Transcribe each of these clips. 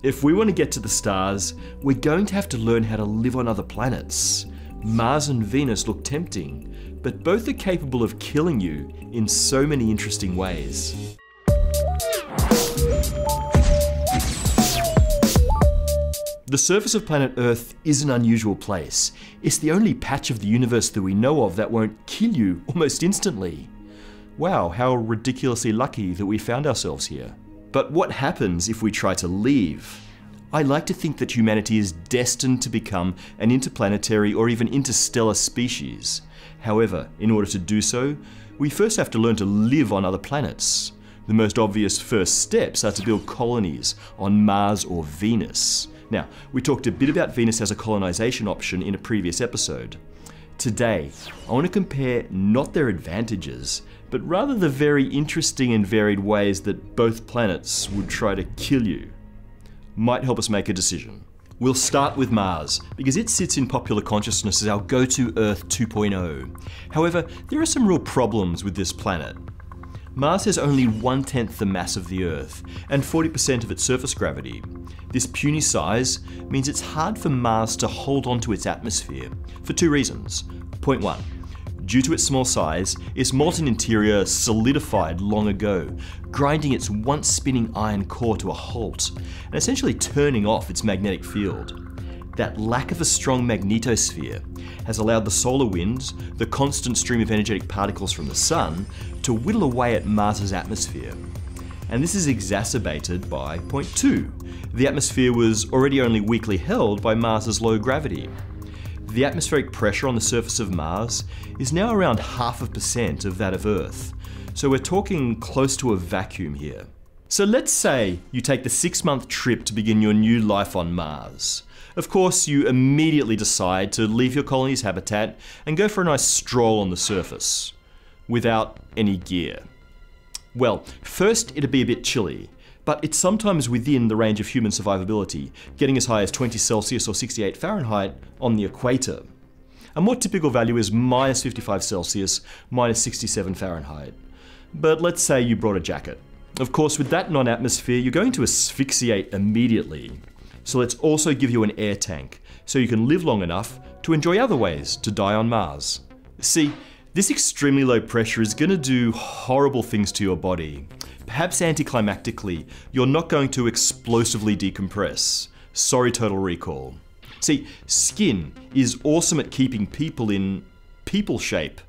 If we want to get to the stars, we're going to have to learn how to live on other planets. Mars and Venus look tempting, but both are capable of killing you in so many interesting ways. The surface of planet Earth is an unusual place. It's the only patch of the universe that we know of that won't kill you almost instantly. Wow, how ridiculously lucky that we found ourselves here. But what happens if we try to leave? I like to think that humanity is destined to become an interplanetary or even interstellar species. However, in order to do so, we first have to learn to live on other planets. The most obvious first steps are to build colonies on Mars or Venus. Now, we talked a bit about Venus as a colonization option in a previous episode. Today, I want to compare not their advantages, but rather the very interesting and varied ways that both planets would try to kill you. Might help us make a decision. We'll start with Mars, because it sits in popular consciousness as our go-to Earth 2.0. However, there are some real problems with this planet. Mars has only one tenth the mass of the Earth and 40% of its surface gravity. This puny size means it's hard for Mars to hold onto its atmosphere for two reasons. Point one, due to its small size, its molten interior solidified long ago, grinding its once spinning iron core to a halt and essentially turning off its magnetic field that lack of a strong magnetosphere has allowed the solar winds, the constant stream of energetic particles from the sun, to whittle away at Mars's atmosphere. And this is exacerbated by point two. The atmosphere was already only weakly held by Mars's low gravity. The atmospheric pressure on the surface of Mars is now around half a percent of that of Earth. So we're talking close to a vacuum here. So let's say you take the six month trip to begin your new life on Mars. Of course, you immediately decide to leave your colony's habitat and go for a nice stroll on the surface, without any gear. Well, first it'd be a bit chilly, but it's sometimes within the range of human survivability, getting as high as 20 Celsius or 68 Fahrenheit on the equator. A more typical value is minus 55 Celsius, minus 67 Fahrenheit. But let's say you brought a jacket. Of course, with that non-atmosphere, you're going to asphyxiate immediately. So let's also give you an air tank, so you can live long enough to enjoy other ways to die on Mars. See, this extremely low pressure is going to do horrible things to your body. Perhaps anticlimactically, you're not going to explosively decompress. Sorry, Total Recall. See, skin is awesome at keeping people in people shape.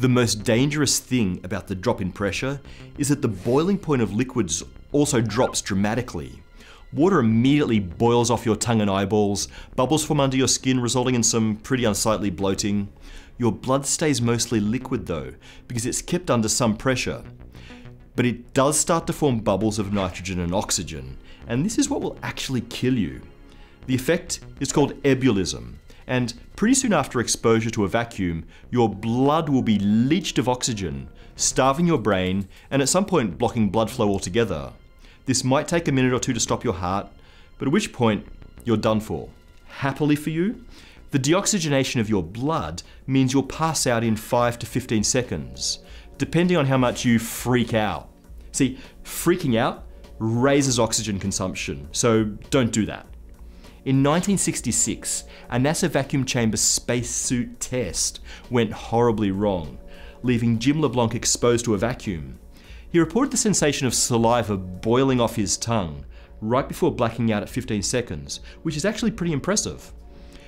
The most dangerous thing about the drop in pressure is that the boiling point of liquids also drops dramatically. Water immediately boils off your tongue and eyeballs, bubbles form under your skin resulting in some pretty unsightly bloating. Your blood stays mostly liquid though, because it's kept under some pressure. But it does start to form bubbles of nitrogen and oxygen, and this is what will actually kill you. The effect is called ebullism, and pretty soon after exposure to a vacuum, your blood will be leached of oxygen, starving your brain, and at some point blocking blood flow altogether. This might take a minute or two to stop your heart, but at which point you're done for. Happily for you, the deoxygenation of your blood means you'll pass out in 5 to 15 seconds, depending on how much you freak out. See, freaking out raises oxygen consumption, so don't do that. In 1966, a NASA vacuum chamber spacesuit test went horribly wrong, leaving Jim LeBlanc exposed to a vacuum. He reported the sensation of saliva boiling off his tongue right before blacking out at 15 seconds, which is actually pretty impressive.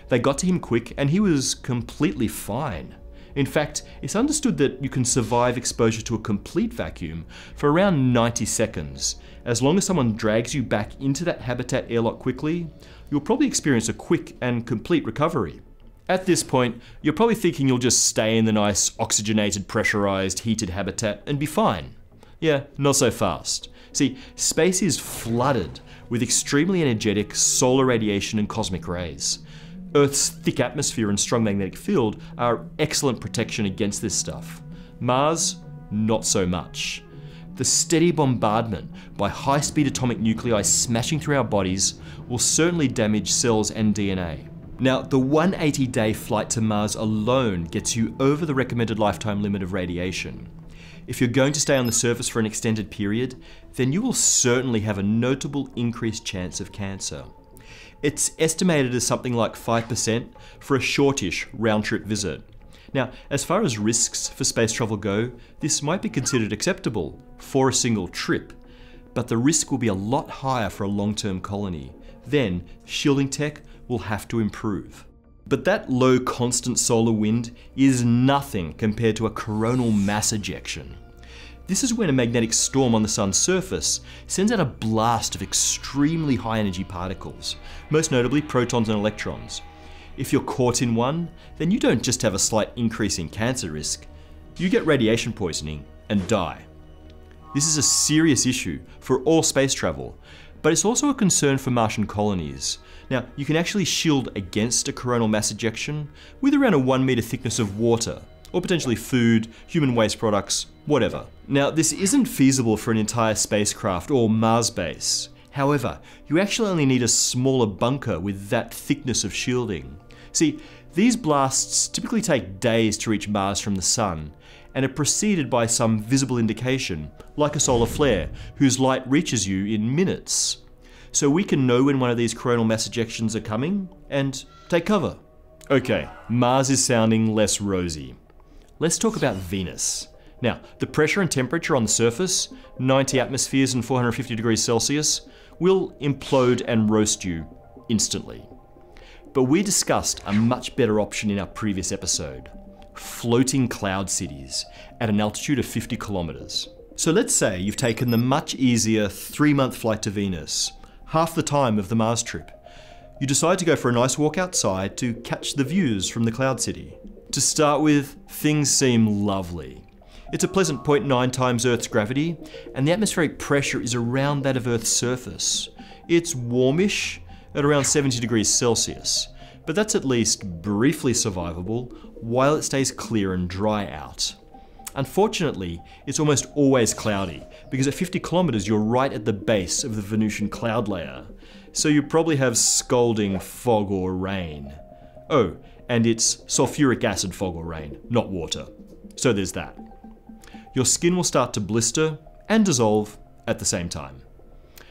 They got to him quick and he was completely fine. In fact, it's understood that you can survive exposure to a complete vacuum for around 90 seconds. As long as someone drags you back into that habitat airlock quickly, you'll probably experience a quick and complete recovery. At this point, you're probably thinking you'll just stay in the nice oxygenated, pressurized, heated habitat and be fine. Yeah, not so fast. See, space is flooded with extremely energetic solar radiation and cosmic rays. Earth's thick atmosphere and strong magnetic field are excellent protection against this stuff. Mars, not so much. The steady bombardment by high-speed atomic nuclei smashing through our bodies will certainly damage cells and DNA. Now, the 180-day flight to Mars alone gets you over the recommended lifetime limit of radiation. If you're going to stay on the surface for an extended period, then you will certainly have a notable increased chance of cancer. It's estimated as something like 5% for a shortish round trip visit. Now, as far as risks for space travel go, this might be considered acceptable for a single trip, but the risk will be a lot higher for a long-term colony. Then, shielding tech will have to improve. But that low constant solar wind is nothing compared to a coronal mass ejection. This is when a magnetic storm on the sun's surface sends out a blast of extremely high energy particles, most notably protons and electrons. If you're caught in one, then you don't just have a slight increase in cancer risk, you get radiation poisoning and die. This is a serious issue for all space travel, but it's also a concern for Martian colonies. Now, you can actually shield against a coronal mass ejection with around a 1 meter thickness of water, or potentially food, human waste products, whatever. Now, this isn't feasible for an entire spacecraft or Mars base. However, you actually only need a smaller bunker with that thickness of shielding. See, these blasts typically take days to reach Mars from the Sun, and are preceded by some visible indication, like a solar flare, whose light reaches you in minutes. So we can know when one of these coronal mass ejections are coming, and take cover. Okay, Mars is sounding less rosy. Let's talk about Venus. Now, the pressure and temperature on the surface, 90 atmospheres and 450 degrees Celsius, will implode and roast you instantly. But we discussed a much better option in our previous episode floating cloud cities at an altitude of 50 kilometers. So let's say you've taken the much easier three month flight to Venus, half the time of the Mars trip. You decide to go for a nice walk outside to catch the views from the cloud city. To start with, things seem lovely. It's a pleasant 0.9 times Earth's gravity, and the atmospheric pressure is around that of Earth's surface. It's warmish at around 70 degrees Celsius, but that's at least briefly survivable while it stays clear and dry out. Unfortunately, it's almost always cloudy, because at 50 kilometers you're right at the base of the Venusian cloud layer, so you probably have scalding fog or rain. Oh, and it's sulfuric acid fog or rain, not water. So there's that. Your skin will start to blister and dissolve at the same time.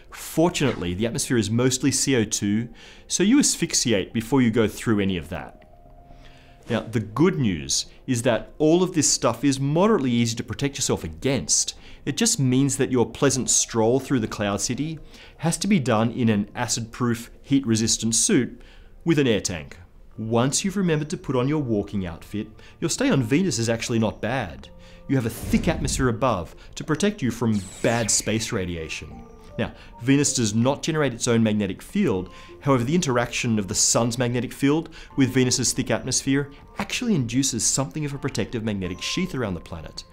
Fortunately, the atmosphere is mostly CO2, so you asphyxiate before you go through any of that. Now, the good news is that all of this stuff is moderately easy to protect yourself against. It just means that your pleasant stroll through the Cloud City has to be done in an acid-proof, heat-resistant suit with an air tank. Once you've remembered to put on your walking outfit, your stay on Venus is actually not bad. You have a thick atmosphere above to protect you from bad space radiation. Now, Venus does not generate its own magnetic field, however the interaction of the Sun's magnetic field with Venus's thick atmosphere actually induces something of a protective magnetic sheath around the planet.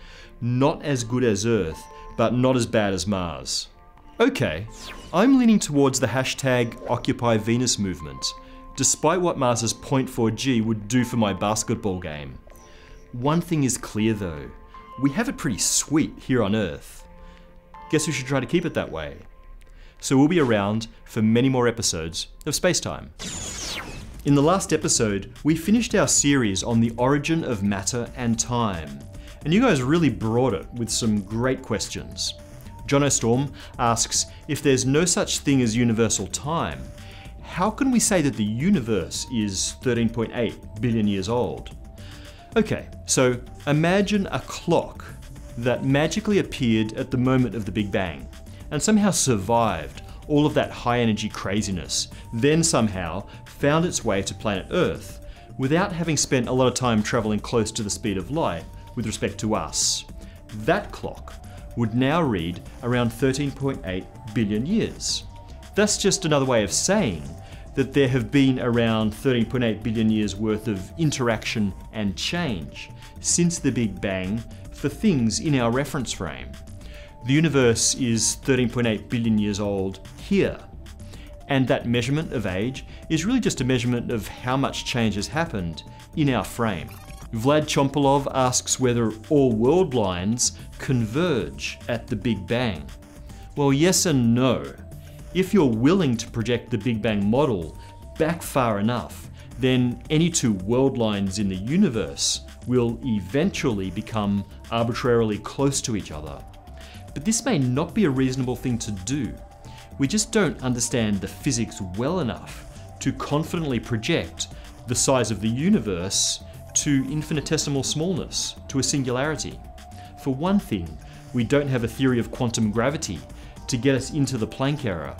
Not as good as Earth, but not as bad as Mars. Okay, I'm leaning towards the hashtag Occupy Venus movement, despite what Mars's 0.4G would do for my basketball game. One thing is clear though, we have it pretty sweet here on Earth. Guess we should try to keep it that way so we'll be around for many more episodes of Spacetime. In the last episode, we finished our series on the origin of matter and time, and you guys really brought it with some great questions. Jono Storm asks if there's no such thing as universal time, how can we say that the universe is 13.8 billion years old? Okay, so imagine a clock that magically appeared at the moment of the Big Bang and somehow survived all of that high energy craziness, then somehow found its way to planet Earth without having spent a lot of time traveling close to the speed of light with respect to us. That clock would now read around 13.8 billion years. That's just another way of saying that there have been around 13.8 billion years worth of interaction and change since the Big Bang for things in our reference frame. The universe is 13.8 billion years old here. And that measurement of age is really just a measurement of how much change has happened in our frame. Vlad Tchompalov asks whether all world lines converge at the Big Bang. Well, yes and no. If you're willing to project the Big Bang model back far enough, then any two world lines in the universe will eventually become arbitrarily close to each other. But this may not be a reasonable thing to do. We just don't understand the physics well enough to confidently project the size of the universe to infinitesimal smallness, to a singularity. For one thing, we don't have a theory of quantum gravity to get us into the Planck era.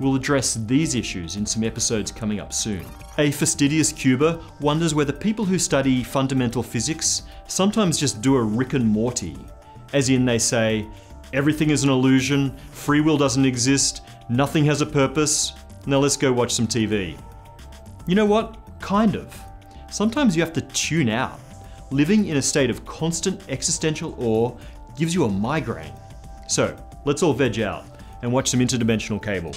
We'll address these issues in some episodes coming up soon. A fastidious cuber wonders whether people who study fundamental physics sometimes just do a Rick and Morty, as in they say, everything is an illusion, free will doesn't exist, nothing has a purpose, now let's go watch some TV. You know what? Kind of. Sometimes you have to tune out. Living in a state of constant existential awe gives you a migraine. So, let's all veg out and watch some interdimensional cable.